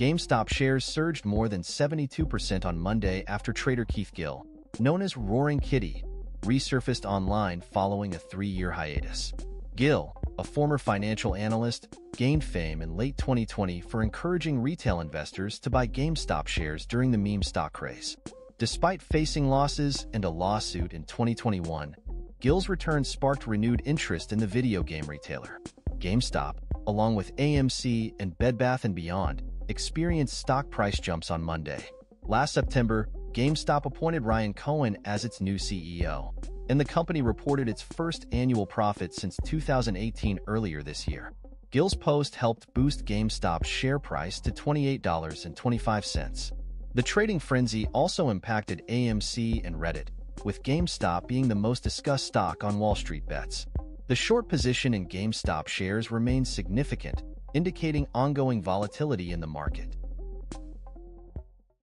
GameStop shares surged more than 72% on Monday after trader Keith Gill, known as Roaring Kitty, resurfaced online following a three-year hiatus. Gill, a former financial analyst, gained fame in late 2020 for encouraging retail investors to buy GameStop shares during the meme stock craze. Despite facing losses and a lawsuit in 2021, Gill's return sparked renewed interest in the video game retailer. GameStop, along with AMC and Bed Bath & Beyond, experienced stock price jumps on Monday. Last September, GameStop appointed Ryan Cohen as its new CEO, and the company reported its first annual profit since 2018 earlier this year. Gill's post helped boost GameStop's share price to $28.25. The trading frenzy also impacted AMC and Reddit, with GameStop being the most discussed stock on Wall Street bets. The short position in GameStop shares remains significant, indicating ongoing volatility in the market.